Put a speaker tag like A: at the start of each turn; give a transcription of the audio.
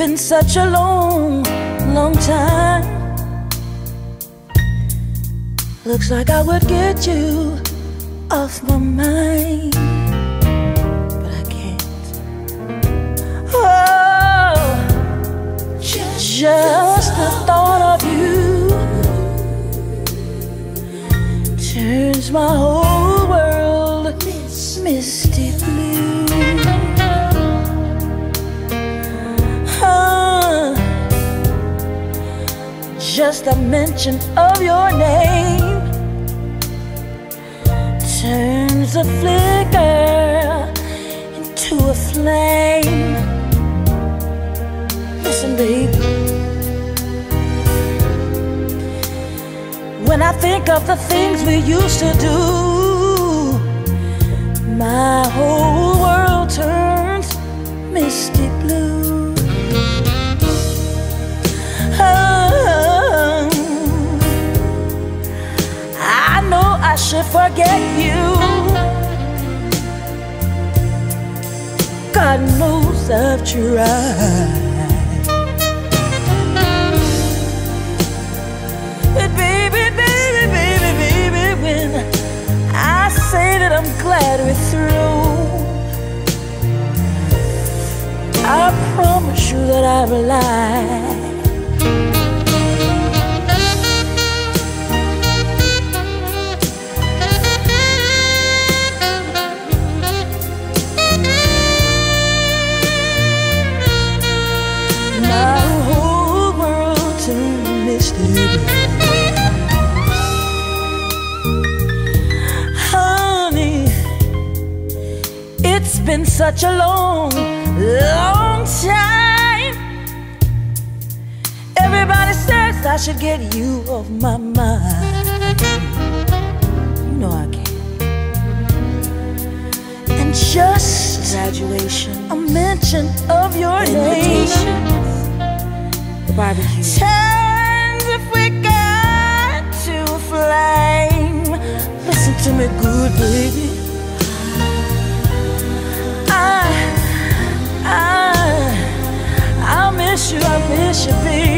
A: been such a long, long time. Looks like I would get you off my mind, but I can't. Oh, just the thought of you turns my whole world misty blue. Just the mention of your name turns a flicker into a flame. Listen, babe. When I think of the things we used to do, my I forget you. God knows I've tried. But baby, baby, baby, baby, when I say that I'm glad we're through, I promise you that I've lied. Been such a long, long time. Everybody says I should get you off my mind. You know I can. And just
B: Graduation,
A: a mention of your name
B: the barbecue.
A: turns if we got to flame. Listen to me good, baby. I, I,